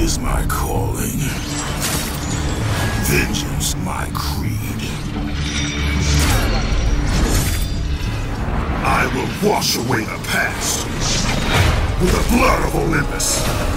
is my calling. Vengeance my creed. I will wash away the past with the blood of Olympus.